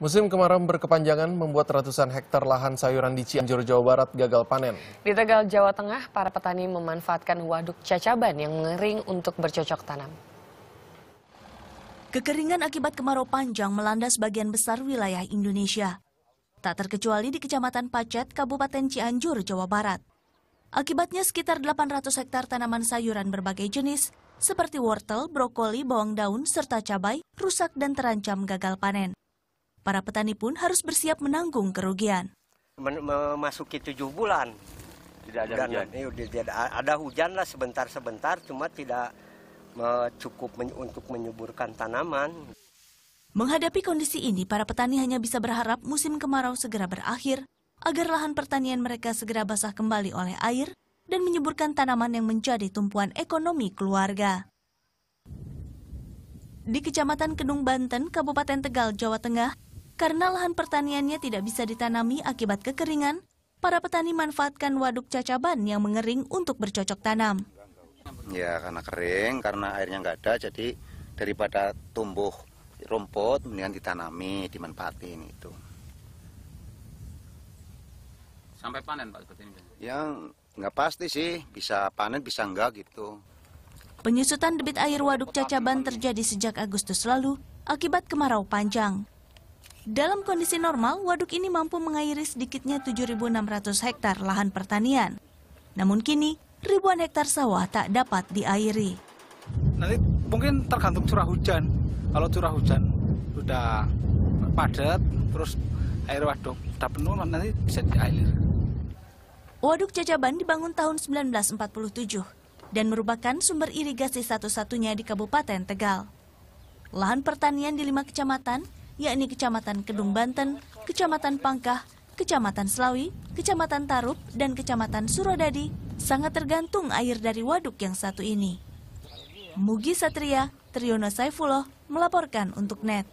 Musim kemarau berkepanjangan membuat ratusan hektar lahan sayuran di Cianjur, Jawa Barat gagal panen. Di Tegal, Jawa Tengah, para petani memanfaatkan waduk cacaban yang mengering untuk bercocok tanam. Kekeringan akibat kemarau panjang melanda sebagian besar wilayah Indonesia. Tak terkecuali di Kecamatan Pacet, Kabupaten Cianjur, Jawa Barat. Akibatnya sekitar 800 hektar tanaman sayuran berbagai jenis, seperti wortel, brokoli, bawang daun, serta cabai, rusak dan terancam gagal panen. Para petani pun harus bersiap menanggung kerugian. Memasuki tujuh bulan. Tidak ada Dan, hujan. eh, tidak- ada hujan lah sebentar-sebentar, cuma tidak cukup men- untuk menyuburkan tanaman. Menghadapi kondisi ini, para petani hanya bisa berharap musim kemarau segera berakhir agar lahan pertanian mereka segera basah kembali oleh air dan menyuburkan tanaman yang menjadi tumpuan ekonomi keluarga. Di Kecamatan Kedung Banten, Kabupaten Tegal, Jawa Tengah, karena lahan pertaniannya tidak bisa ditanami akibat kekeringan, para petani manfaatkan waduk cacaban yang mengering untuk bercocok tanam. Ya karena kering, karena airnya nggak ada, jadi daripada tumbuh rumput, mendingan ditanami, dimanfaatin itu. Sampai panen Pak seperti ini. Yang nggak pasti sih, bisa panen, bisa enggak gitu. Penyusutan debit air waduk Cacaban terjadi sejak Agustus lalu akibat kemarau panjang. Dalam kondisi normal, waduk ini mampu mengairi sedikitnya 7.600 hektar lahan pertanian. Namun kini, ribuan hektar sawah tak dapat diairi. nanti mungkin tergantung curah hujan. Kalau curah hujan sudah padat, terus air waduk sudah penuh, nanti bisa dialir. Waduk Cacaban dibangun tahun 1947 dan merupakan sumber irigasi satu-satunya di Kabupaten Tegal. Lahan pertanian di lima kecamatan, yakni Kecamatan Kedung Banten, Kecamatan Pangkah, Kecamatan Selawi, Kecamatan Tarup, dan Kecamatan Surodadi, sangat tergantung air dari waduk yang satu ini. Mugi Satria, Triyono Saifullah, melaporkan untuk NET.